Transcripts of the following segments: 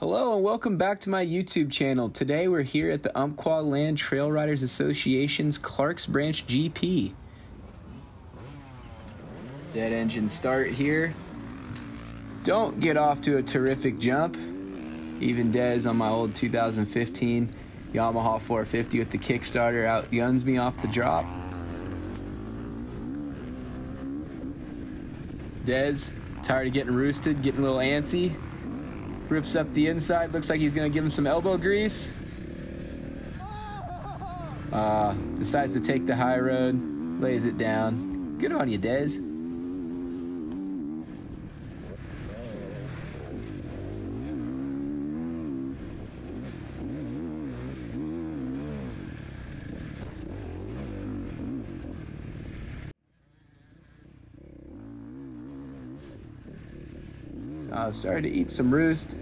Hello and welcome back to my YouTube channel. Today we're here at the Umpqua Land Trail Riders Association's Clarks Branch GP. Dead engine start here. Don't get off to a terrific jump. Even Dez on my old 2015 Yamaha 450 with the Kickstarter out outguns me off the drop. Dez, tired of getting roosted, getting a little antsy. Rips up the inside, looks like he's gonna give him some elbow grease. Uh, decides to take the high road, lays it down. Good on you, Dez. I started to eat some roost.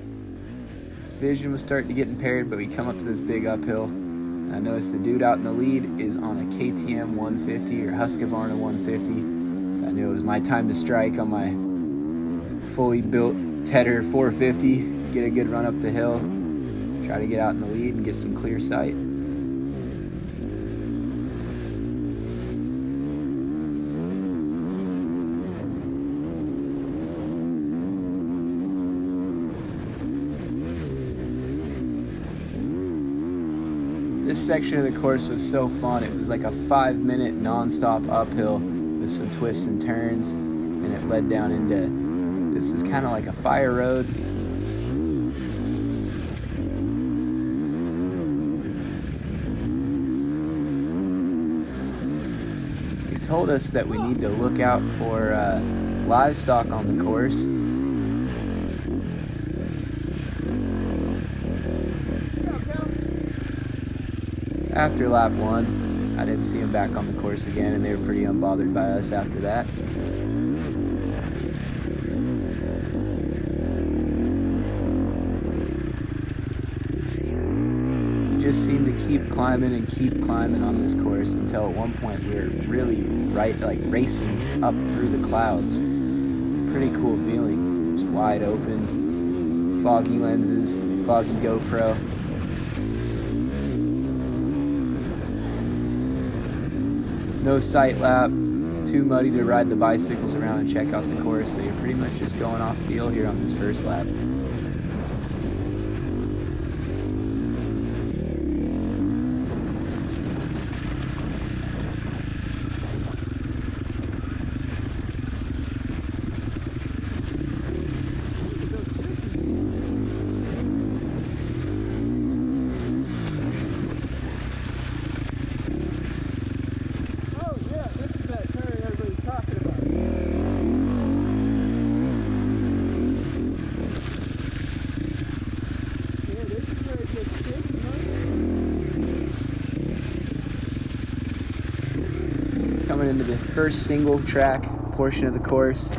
Vision was starting to get impaired, but we come up to this big uphill. I noticed the dude out in the lead is on a KTM 150 or Husqvarna 150. So I knew it was my time to strike on my fully built Tedder 450. Get a good run up the hill. Try to get out in the lead and get some clear sight. This section of the course was so fun. It was like a five minute non-stop uphill with some twists and turns and it led down into, this is kind of like a fire road. He told us that we need to look out for uh, livestock on the course after lap one, I didn't see them back on the course again, and they were pretty unbothered by us after that. We just seemed to keep climbing and keep climbing on this course until at one point we were really right, like racing up through the clouds. Pretty cool feeling. Just wide open, foggy lenses, foggy GoPro. No sight lap, too muddy to ride the bicycles around and check out the course, so you're pretty much just going off feel here on this first lap. Coming into the first single track portion of the course.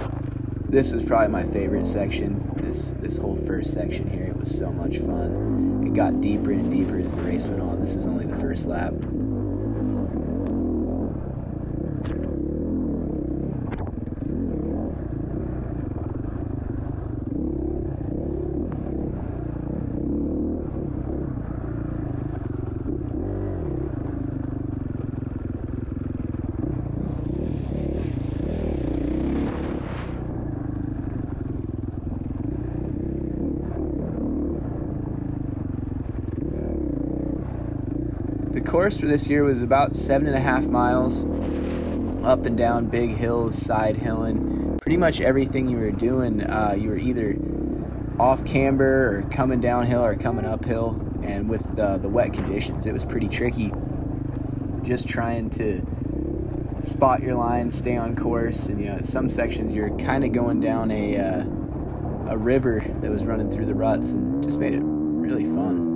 This was probably my favorite section. This this whole first section here, it was so much fun. It got deeper and deeper as the race went on. This is only the first lap. The course for this year was about seven and a half miles, up and down big hills, side hilling. Pretty much everything you were doing, uh, you were either off camber or coming downhill or coming uphill. And with uh, the wet conditions, it was pretty tricky. Just trying to spot your line, stay on course, and you know, some sections you're kind of going down a uh, a river that was running through the ruts, and just made it really fun.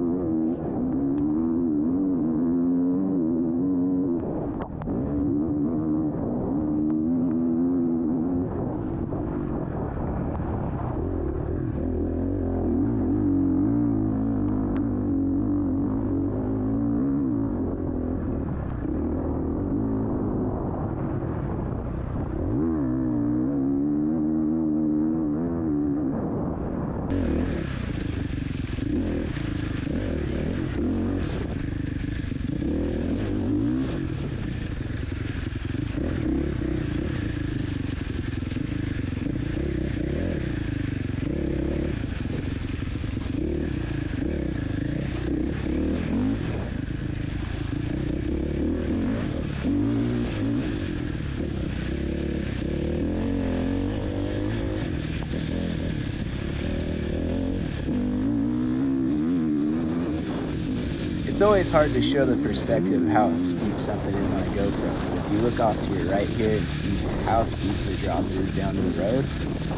It's always hard to show the perspective of how steep something is on a GoPro, but if you look off to your right here and see how steep the drop is down to the road,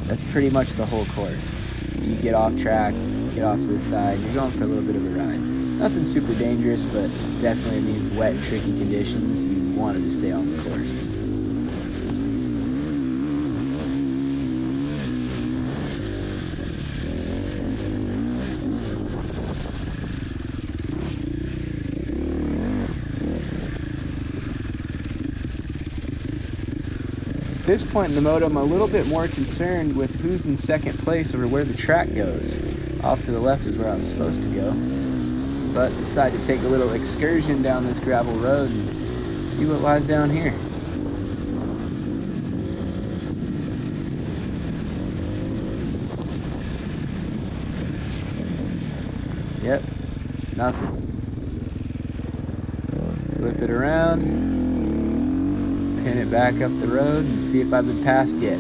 that's pretty much the whole course. If you get off track, get off to the side, you're going for a little bit of a ride. Nothing super dangerous, but definitely in these wet, tricky conditions, you wanted to stay on the course. This point in the moto, I'm a little bit more concerned with who's in second place over where the track goes. Off to the left is where I was supposed to go, but decided to take a little excursion down this gravel road and see what lies down here. Yep, nothing. Flip it around pin it back up the road and see if I've been passed yet.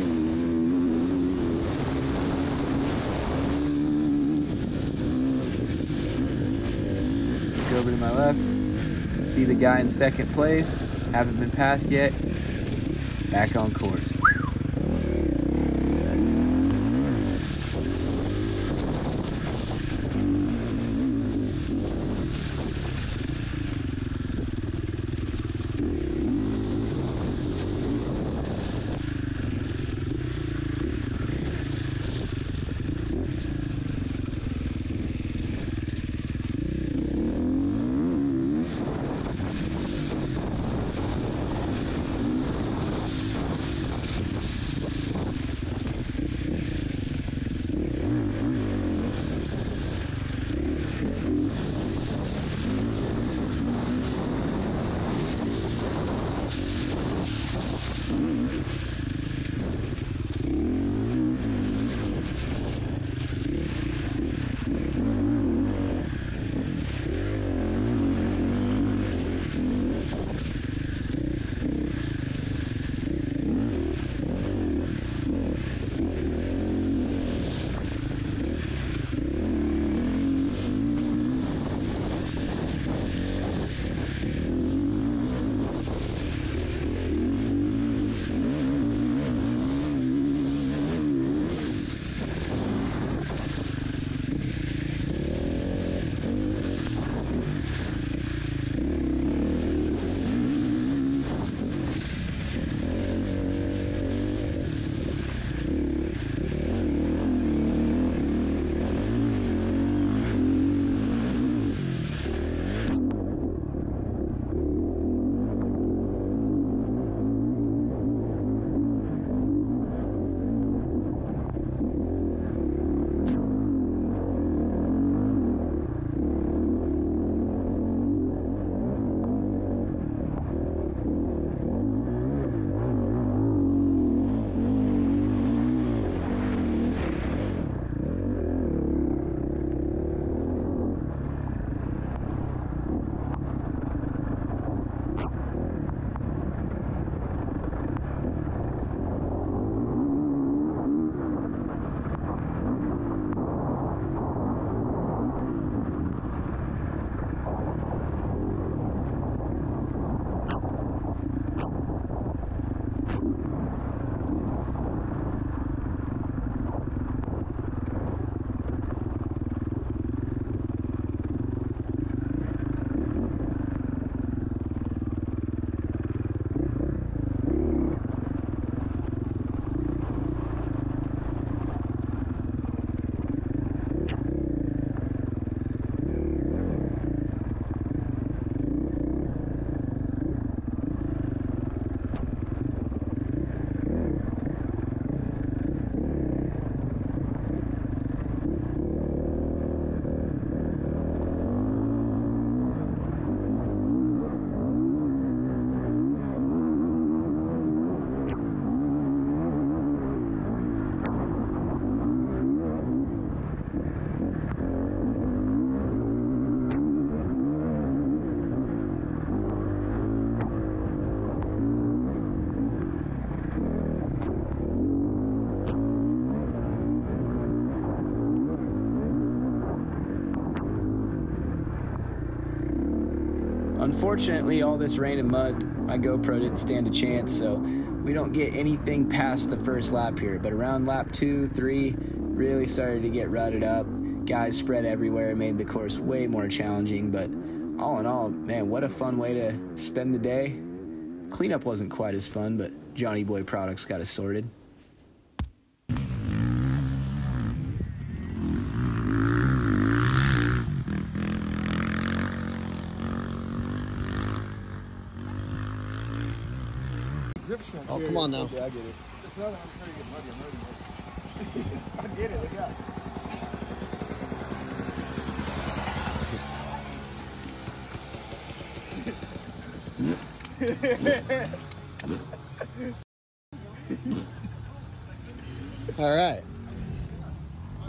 Look over to my left, see the guy in second place, haven't been passed yet, back on course. Unfortunately, all this rain and mud, my GoPro didn't stand a chance, so we don't get anything past the first lap here. But around lap two, three, really started to get rutted up. Guys spread everywhere, made the course way more challenging. But all in all, man, what a fun way to spend the day. Cleanup wasn't quite as fun, but Johnny Boy Products got us sorted. Oh, come on now. Okay, I get it. I get it. Look out. All right.